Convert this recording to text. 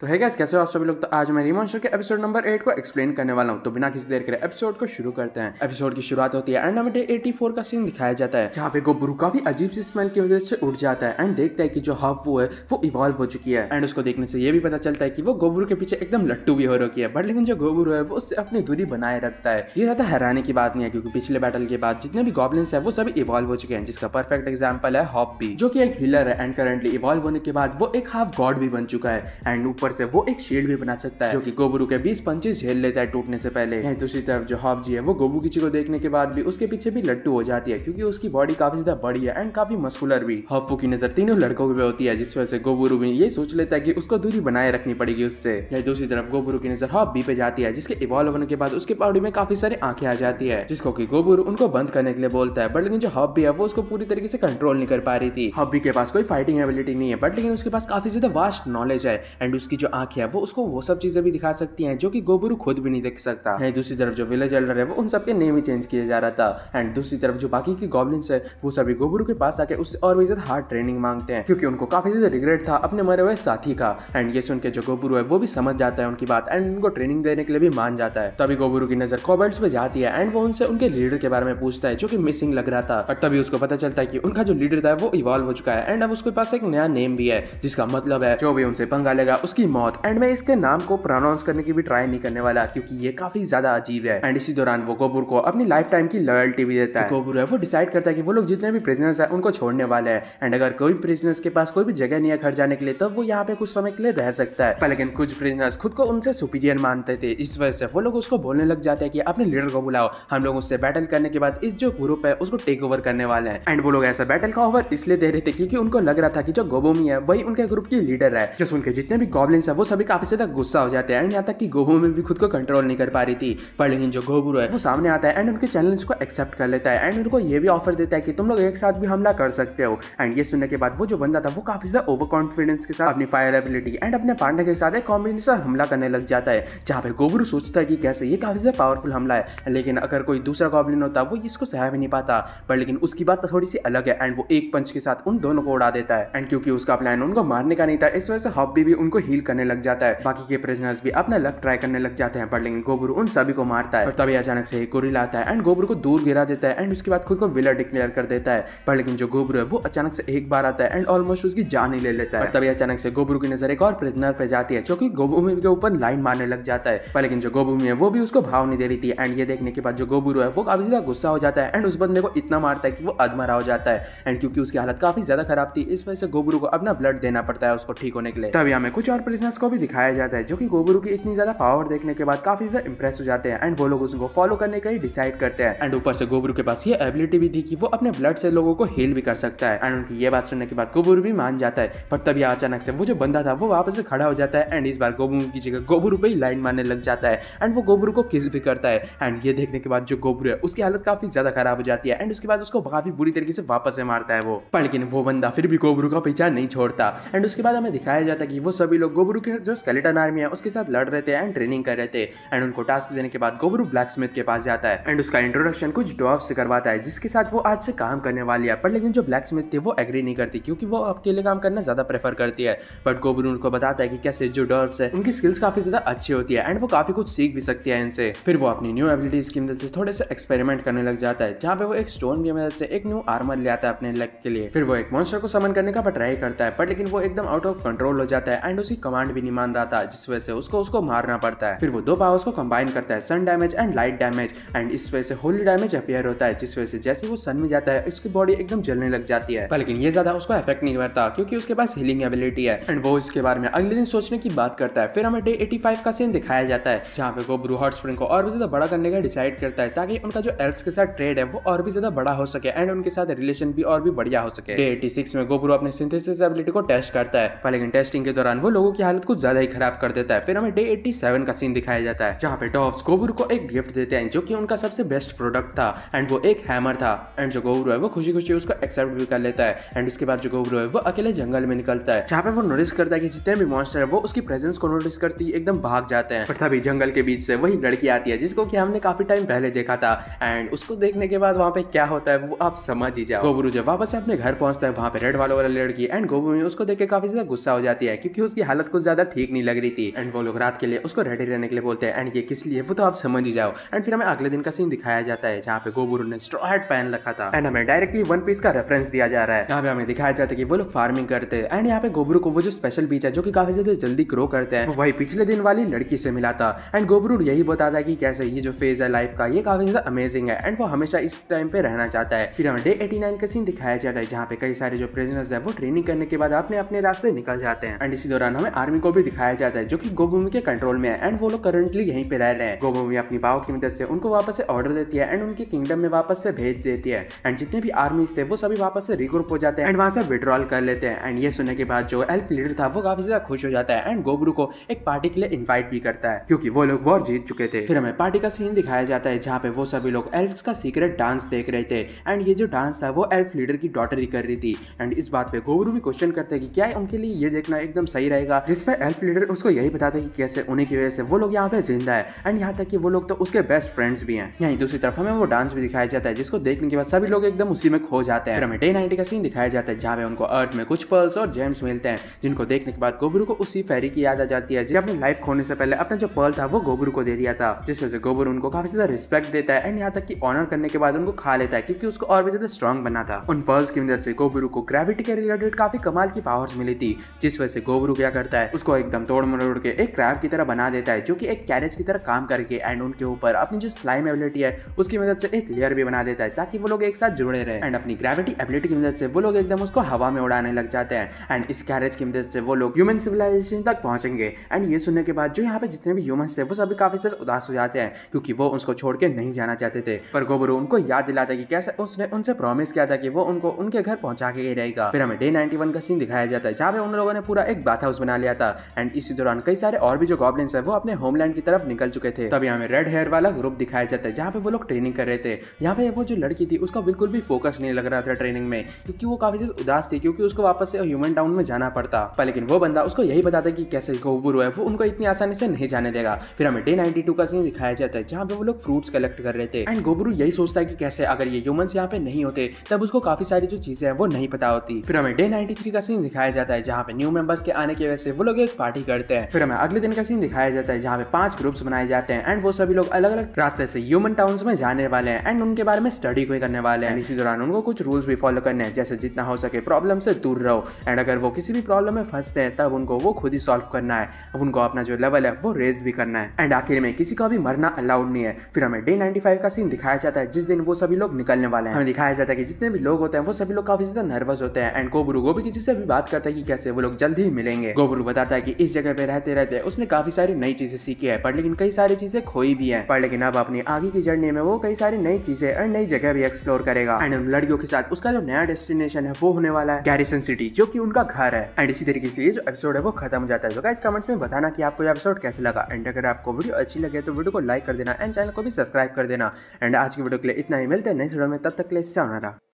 तो है गैस कैसे हो आप सभी लोग? तो आज मैं रिमोन्स्टर के एपिसोड नंबर एट को एक्सप्लेन करने वाला हूँ। तो बिना किसी देर के एपिसोड को शुरू करते हैं। एपिसोड की शुरुआत होती है एंड हमें डे 84 का सीन दिखाया जाता है, जहाँ पे गोबरू काफ़ी अजीब सी स्मेल की वजह से उठ जाता है एंड देखता है कि जो हब वो है, वो इवॉल्व हो चुकी है। एंड उसको देखने से ये भी पता चलता है की वो गोबरू के पीछे एकदम लट्टू भी हो रखी है। बट लेकिन जो गोबरू है, वो उससे अपनी दूरी बनाए रखता है। ये ज़्यादा हैरानी की बात नहीं है, क्योंकि पिछले बैटल के बाद जितने भी गॉबलिन्स है, वो सभी इवॉल्व हो चुके हैं। जिसका परफेक्ट एग्ज़ाम्पल है हॉप भी जो की एक हिलर है एंड करंटली इवॉल्व होने के बाद वो एक हाफ़ गॉड भी बन चुका है। एंड ऊपर से वो एक शील्ड भी बना सकता है, जो कि गोबरू के बीस पंचेस झेल लेता है टूटने से पहले। दूसरी तरफ़ जो हॉप जी है, वो गोबू किची को देखने के बाद भी उसके पीछे भी लट्टू हो जाती है, क्योंकि उसकी बॉडी काफ़ी ज़्यादा बड़ी है एंड काफ़ी मस्कुलर भी। हॉपू की नज़र तीनों लड़कों पे होती है, जिस वजह से गोबरू भी ये सोच लेता है की उसको दूरी बनाए रखनी पड़ेगी उससे। दूसरी तरफ़ गोबरू की नज़र हॉप बी पे जाती है, जिसके इवॉल्व होने के बाद उसके बॉडी में काफ़ी सारी आँखें आ जाती है, जिसको की गोबरू उनको बंद करने के लिए बोलता है बट लेकिन जो भी है, वो उसको पूरी तरीके से कंट्रोल नहीं कर पा रही थी। हॉप के पास कोई फाइटिंग एबिलिटी नहीं है बट लेकिन उसके पास काफ़ी ज़्यादा वास्ट नॉलेज है एंड उसकी जो आँखें है, वो उसको वो सब चीज़ें भी दिखा सकती हैं, जो कि गोबरू खुद भी नहीं देख सकता। है, दूसरी तरफ़ जो विलेज एल्डर है, वो उन सबके नेम ही चेंज किया जा रहा था। एंड दूसरी तरफ़ जो बाकी की गॉबलिन्स है, वो सभी गोबरू के पास आके उससे और भी ज़्यादा हार्ड ट्रेनिंग मांगते हैं, क्योंकि उनको काफ़ी ज़्यादा रिग्रेट था अपने मरे हुए साथी का। एंड ये सुन के जो गोबरू है, वो भी समझ जाता है उनकी बात एंड उनको ट्रेनिंग देने के लिए भी मान जाता है। तभी गोबरू की नज़र कॉबल्ट पे जाती है एंड वो उनसे उनके लीडर के बारे में पूछता है, जो कि मिसिंग लग रहा था। और तभी उसको पता चलता है कि उनका जो लीडर था, वो इवॉल्व हो चुका है एंड अब उसके पास एक नया नेम भी है, जिसका मतलब है, जो भी उनसे पंगा लेगा, उसकी मौत। एंड मैं इसके नाम को प्रोनाउंस करने की भी ट्राई नहीं करने वाला, क्योंकि ये काफ़ी ज़्यादा अजीब है। एंड इसी दौरान वो गोबुर को अपनी लाइफ टाइम की लॉयल्टी भी देता है। गोबुर है, वो डिसाइड करता है कि वो लोग जितने भी प्रिजनर्स है, उनको छोड़ने वाले हैं। एंड अगर कोई प्रिजनर्स के पास कोई भी जगह नहीं है घर जाने के लिए, तब वो यहाँ पे कुछ समय के लिए रह सकता है। लेकिन कुछ प्रिजनर्स खुद को उनसे सुपीरियर मानते थे। इस वजह से वो लोग उसको बोलने लग जाते हैं कि अपने लीडर को बुलाओ। हम लोग उससे बैटल करने के बाद इस जो ग्रुप है, उसको टेक ओवर करने वाले हैं। एंड वो लोग ऐसा बैटल का ओवर इसलिए दे रहे थे क्योंकि उनको लग रहा था कि जो गोबोमी है, वही उनके ग्रुप की लीडर है। जो सुन के जितने भी गॉबलिन्स है वो सभी काफ़ी ज़्यादा गुस्सा हो जाते हैं। एंड यहाँ तक कि गोबोमी भी खुद को कंट्रोल नहीं कर पा रही थी। पर लेकिन जो गोबुरो है, वो सामने आता है एंड उनके चैलेंज को एक्सेप्ट कर लेता है। एंड उनको ये भी ऑफ़र देता है कि तुम लोग एक साथ भी हमला कर सकते हो। एंड ये सुनने के बाद वो जो बंदा था, वो काफ़ी ज़्यादा ओवर कॉन्फिडेंस के साथ अपनी फायर एबिलिटी एंड अपने पांडा के साथ एक कॉम्बिनेशन हमला करने लग जाता है, जहाँ पे गोबुरु सोचता है कि कैसे ये काफ़ी ज़्यादा पावरफुल हमला है। लेकिन अगर कोई दूसरा गॉबलिन होता, वो इसको सह भी नहीं पाता। पर लेकिन उसकी बात तो थोड़ी सी अलग है एंड वो एक पंच के साथ उन दोनों को उड़ा देता है। एंड क्योंकि उसका प्लान उनको मारने का नहीं था, इस वजह से हॉबी भी उनको हील करने लग जाता है। बाकी के प्रिजनर्स भी अपना लक ट्राई करने लग जाते हैं, पर लेकिन गोबुरु उन सभी को मारता है। और तभी अचानक से एक गोरिल आता है एंड गोबरू को दूर गिरा देता है एंड उसके बाद खुद को विलर डिक्लेयर कर देता है। पर लेकिन जो गोबरू है, वो अचानक से एक बार आता है एंड ऑलमोस्ट उसकी जान ही ले लेता है। तभी अचानक से गोबरू की नज़र एक और प्रिजनर पे जाती है, जो कि गोबूमी के ऊपर लाइन मारने लग जाता है। पर लेकिन जो गोबूमी है, वो भी उसको भाव नहीं दे रही थी एंड ये देखने के बाद जो गोबरू है, वो काफ़ी ज़्यादा गुस्सा हो जाता है एंड उस बंदे को इतना मारता है कि वो अधमरा हो जाता है। एंड क्योंकि उसकी हालत काफ़ी ज़्यादा खराब थी, इस वजह से गोबरू को अपना ब्लड देना पड़ता है उसको ठीक होने के लिए। तभी हमें कुछ और प्रिजनर्स को भी दिखाया जाता है, जो कि गोबरू की इतनी ज़्यादा पावर देखने के बाद काफ़ी ज़्यादा इंप्रेस हो जाते हैं एंड वो लोग उसको फॉलो करने का ही डिसाइड करते हैं। एंड ऊपर से गोबरू के पास ये एबिलिटी भी थी कि वो अपने ब्लड से लोगों को हील भी कर सकता है। एंड उनकी ये बात सुनने के बाद गोबरू भी मान जाता है, पर तभी अचानक से वो जो बंदा था, वो वापस से खड़ा हो जाता है एंड इस बार गोबरू की जगह गोबरू पे ही लाइन मारने लग जाता है। एंड वो गोबरू को किस भी करता है। एंड ये देखने के बाद जो गोबरू है, उसकी हालत काफ़ी ज़्यादा खराब हो जाती है। एंड उसके बाद उसको काफ़ी बुरी तरीके से वापस से मारता है वो। पर लेकिन वो बंदा फिर भी गोबरू का पीछा नहीं छोड़ता। एंड उसके बाद हमें दिखाया जाता है कि वो सभी लोग गोबरू के जो स्केलेटन आर्मी है, उसके साथ लड़ रहे थे एंड ट्रेनिंग कर रहे थे। एंड उनको टास्क देने के बाद गोबरू ब्लैक स्मिथ के पास जाता है। एंड उसका इंट्रोडक्शन कुछ डॉफ से करवाता है, जिसके साथ वो आज से काम करने वाली है। पर लेकिन जो ब्लैक स्मिथ थी, वो एग्री नहीं करती, क्योंकि वो अकेले काम करना ज़्यादा प्रेफर करती है। बट गोबरू उनको बताता है कि कैसे जो डॉर्फ्स है, उनकी स्किल्स काफ़ी ज़्यादा अच्छी होती है। एंड वो काफ़ी कुछ सीख भी सकती है इनसे। फिर वो अपनी न्यू एबिलिटीज की मदद से थोड़े से एक्सपेरिमेंट करने लग जाता है, जहाँ पे वो एक स्टोन की मदद से एक न्यू आर्मर ले आता है अपने लेग के लिए। फिर वो एक मॉन्स्टर को समन करने का ट्राई करता है बट लेकिन वो एकदम आउट ऑफ़ कंट्रोल हो जाता है। एंड उसकी कमांड भी नहीं मान रहा था, जिस वजह से उसको उसको मारना पड़ता है। फिर वो दो पावर्स को कंबाइन करता है sun damage and light damage and इस वजह से होली डैमेज अपियर होता है, जिस वजह से जैसे वो सन में जाता है, उसकी बॉडी एकदम जलने लग जाती है। लेकिन ये ज़्यादा उसको इफ़ेक्ट नहीं करता, क्योंकि उसके पास हीलिंग एबिलिटी है। एंड वो इसके बारे में अगले दिन सोचने की बात करता है। फिर हमें डे 85 का सीन दिखाया जाता है, जहाँ पे वो ब्रू हॉट स्प्रिंग को और भी ज़्यादा बड़ा करने का डिसाइड करता है, ताकि उनका जो एल्फ्स के साथ ट्रेड है, वो और भी ज़्यादा बड़ा हो सके एंड उनके साथ रिलेशन भी और भी बढ़िया हो सके। डे 86 में गोब्रू अपने सिंथेसिस एबिलिटी को टेस्ट करता है। लेकिन टेस्टिंग के दौरान वो लोगों की हालत कुछ ज़्यादा ही खराब कर देता है। फिर हमें डे 87 का सीन दिखाया जाता है, जहाँ पे डॉफ्स गोब्रू को एक गिफ्ट देते हैं, जो कि उनका सबसे बेस्ट प्रोडक्ट था। एंड वो एक हैमर था। एंड जो गोब्रू है, वो खुशी खुशी उसको एक्सेप्ट भी कर लेता है। एंड उसके बाद जो गोब्रू है, वो अकेले जंगल में निकलता है, जहाँ पे वो नोटिस करता है कि जितने भी मॉन्स्टर है, वो उसकी प्रेजेंस को नोटिस करती है एकदम भाग जाते हैं। पर तभी जंगल के बीच से वही लड़की आती है, जिसको कि हमने काफ़ी टाइम पहले देखा था। एंड उसको देखने के बाद वहाँ पे क्या होता है, वो आप समझ ही जाओ। जब वापस अपने घर पहुँचता है, वहाँ पे रेड वालों वाला लड़की एंड गोबू में उसको देख के काफ़ी ज़्यादा गुस्सा हो जाती है, क्योंकि उसकी हालत हालत कुछ ज़्यादा ठीक नहीं लग रही थी। एंड वो लोग रात के लिए उसको रेडी रहने के लिए बोलते हैं, एंड ये किस लिए? वो तो आप समझ ही जाओ। एंड फिर हमें अगले दिन का सीन दिखाया जाता है, जहाँ पे गोबुरु ने स्ट्रॉ हैट पहन रखा था। एंड हमें डायरेक्टली वन पीस का रेफरेंस दिया जा रहा है। यहाँ पे हमें दिखाया जाता है कि वो लोग फ़ार्मिंग करते हैं। एंड यहाँ पे गोबरू को वो जो स्पेशल बीच है, जो कि काफ़ी ज़्यादा जल्दी ग्रो करते हैं, वही पिछले दिन वाली लड़की से मिला था। एंड गोबरू यही बताता है कि कैसे ये जो फ़ेज़ है लाइफ का, ये काफ़ी ज़्यादा अमेजिंग है। एंड वो हमेशा इस टाइम पे रहना चाहता है। फिर हमें डे एटी का सीन दिखाया जाता है, जहाँ पे कई सारे जो प्रिजनर्स है, वो ट्रेनिंग करने के बाद अपने अपने रास्ते निकल जाते हैं। एंड इसी दौरान हमें आर्मी को भी दिखाया जाता है, जो कि गोभूमि के कंट्रोल में है। एंड वो लोग करंटली यहीं पे रह रहे हैं। गोभूमि अपनी पाव की मदद से उनको वापस से ऑर्डर देती है एंड उनके किंगडम में वापस से भेज देती है। एंड जितने भी आर्मीज थे, वो सभी वापस से रिग्रुप हो जाते हैं एंड वहाँ से विड्रॉल कर लेते हैं। एंड ये सुनने के बाद जो एल्फ लीडर था, वो काफ़ी ज़्यादा खुश हो जाता है। एंड गोबरू को एक पार्टी के लिए इन्वाइट भी करता है, क्योंकि वो लोग वॉर जीत चुके थे। फिर हमें पार्टी का सीन दिखाया जाता है, जहाँ पे वो सभी लोग एल्फ का सीक्रेट डांस देख रहे थे। एंड ये जो डांस था, वो एल्फ लीडर की डॉटर ही कर रही थी। एंड इस बात पे गोबरू भी क्वेश्चन करते हैं कि क्या उनके लिए ये देखना एकदम सही रहेगा? जिसपे एल्फ लीडर उसको यही बताता है कि कैसे, उन्हीं की वजह से वो लोग यहाँ पे ज़िंदा है। एंड यहाँ तक कि वो लोग तो उसके बेस्ट फ्रेंड्स भी हैं। यहीं दूसरी तरफ़ हमें वो डांस भी दिखाया जाता है, जिसको देखने के बाद सभी लोग एकदम उसी में खो जाते हैं। हमें डे नाइनटी का सीन दिखाया जाता है, जहाँ पे उनको अर्थ में कुछ पर्ल्स और जेम्स मिलते हैं, जिनको देखने के बाद गोबरू को उसी फेरी की याद आ जाती है जिसे अपनी लाइफ खोने से पहले अपना जो पर्ल था, वो गोबरू को दे दिया था जिस वजह से गोबरू उनको काफ़ी ज़्यादा रिस्पेक्ट देता है एंड यहाँ तक कि ऑनर करने के बाद उनको खा लेता है, क्योंकि उसको और भी ज़्यादा स्ट्रॉन्ग बना था। उन पर्ल्स की मदद से गोबरू को ग्रेविटी के रिलेटेड काफ़ी कमाल की पावर्स मिली थी, जिस वजह से गोबरू क्या करता है उसको एकदम तोड़ मरोड़ के एक क्रैब की तरह बना देता है, जो कि एक कैरेज की तरह काम करके एंड उनके ऊपर अपनी जो स्लाइम एबिलिटी है, उसकी मदद से एक लेयर भी बना देता है, ताकि वो लोग एक साथ जुड़े रहे। एंड अपनी ग्रेविटी एबिलिटी की मदद से वो लोग एकदम उसको हवा में उड़ाने लग जाते हैं। एंड इस कैरेज की मदद से वो लोग ह्यूमन सिविलाइजेशन तक पहुँचेंगे। एंड ये सुनने के बाद जो यहाँ पे जितने भी ह्यूमंस थे, वो सभी काफ़ी ज़्यादा उदास हो जाते हैं, क्योंकि वो उसको छोड़ के नहीं जाना चाहते थे। पर गोबरू उनको याद दिलाता है कि कैसे उसने उनसे प्रॉमिस किया था कि वो उनको उनके घर पहुँचा के ही रहेगा। फिर हमें डे 91 का सीन दिखाया जाता है, जहाँ पे उन लोगों ने पूरा एक बाथ हाउस बना लिया। था। एंड इसी दौरान कई सारे और भी जो गॉबलिन्स है, वो अपने होमलैंड की तरफ़ निकल चुके थे। तभी हमें रेड हेयर वाला ग्रुप दिखाया जाता है, जहाँ पे वो लोग ट्रेनिंग कर रहे थे। यहाँ पे वो जो लड़की थी, उसका बिल्कुल भी फोकस नहीं लग रहा था ट्रेनिंग में, क्योंकि वो काफ़ी ज़्यादा उदास थी, क्योंकि उसको वापस से ह्यूमन टाउन में जाना पड़ता। पर लेकिन वो बंदा उसको यही बताता कि कैसे गोबुरु है, वो उनको इतनी आसानी से नहीं जाने देगा। फिर हमें डे नाइनटी का सीन दिखाया जाता है, जहाँ पे वो लोग फ्रूट्स कलेक्ट कर रहे थे। एंड गोबुरु यही सोचता है कि कैसे, अगर ये ह्यूमंस यहाँ पे नहीं होते, तब उसको काफ़ी सारी जो चीज़ें हैं, वो नहीं पता होती। फिर हमें डे 93 का सीन दिखाया जाता है, जहाँ पे न्यू मेंबर्स के आने की वजह से वो लोग एक पार्टी करते हैं। फिर हमें अगले दिन का सीन दिखाया जाता है जहाँ पे पाँच ग्रुप्स बनाए जाते हैं एंड वो सभी लोग अलग अलग रास्ते से ह्यूमन टाउन में जाने वाले हैं एंड उनके बारे में स्टडी कोई करने वाले हैं। इसी दौरान उनको कुछ रूल्स भी फॉलो करने हैं, जैसे जितना हो सके प्रॉब्लम से दूर रहो। एंड अगर वो किसी भी प्रॉब्लम में फंसते हैं, तब उनको वो खुद ही सॉल्व करना है। अब उनको अपना जो लेवल है, वो रेज भी करना है। एंड आखिर में किसी का भी मरना अलाउड नहीं है। फिर हमें डे 95 का सीन दिखाया जाता है, जिस दिन वो सभी लोग निकलने वाले हैं। हमें दिखाया जाता है कि जितने भी लोग होते हैं, वो सभी लोग काफ़ी ज़्यादा नर्वस होते हैं। एंड गोबरू, गोभी किसी से भी बात करता है कि कैसे वो लोग जल्दी ही मिलेंगे। गोबरू बताता है कि इस जगह पे रहते रहते उसने काफ़ी सारी नई चीज़ें सीखी है, पर लेकिन कई सारी चीज़ें खोई भी है। पर लेकिन अब अपनी आगे की जर्नी में वो कई सारी नई चीज़ें और नई जगह भी एक्सप्लोर करेगा। एंड उन लड़कियों के साथ उसका जो नया डेस्टिनेशन है, वो होने वाला है गैरिसन सिटी जो कि उनका घर है। एंड इसी तरीके से जो एपिसोड है, वो खत्म हो जाता है। तो गाइस कमेंट्स में बताना कि आपको एपिसोड कैसे लगा। एंड अगर आपको वीडियो अच्छी लगे तो वीडियो को लाइक कर देना। एंड चैनल को भी सब्सक्राइब कर देना। एंड आज की वीडियो के लिए इतना ही। मिलते हैं नेक्स्ट वीडियो में। तब तक के लिए